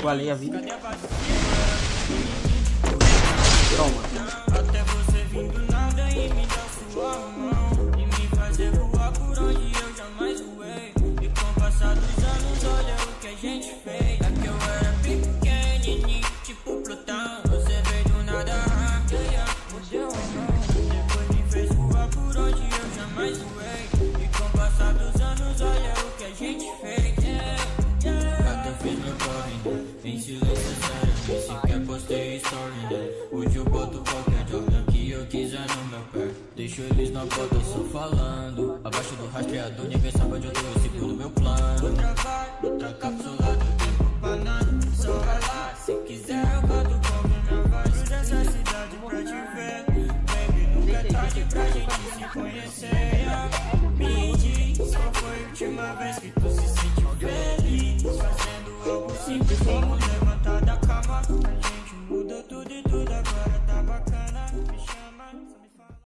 Igualei a vida. Toma. Até você vindo nada e me dar sua mão E me fazer voar por onde eu jamais voei E com o passar dos anos, olha o que a gente fez em silêncio sério sequer postei story, né? Hoje eu boto qualquer Jordan que eu quiser no meu pé. Deixo eles na bota só falando. Abaixo do rastreador ninguém sabe onde eu tô, eu seguro meu plano. Outra vai, outra cápsula do tempo banana. Só vai lá, se quiser eu canto como minha voz Dessa cidade pra te ver. Baby, nunca é tarde pra gente se conhecer. Me diz, qual foi a última vez que tu se sentiu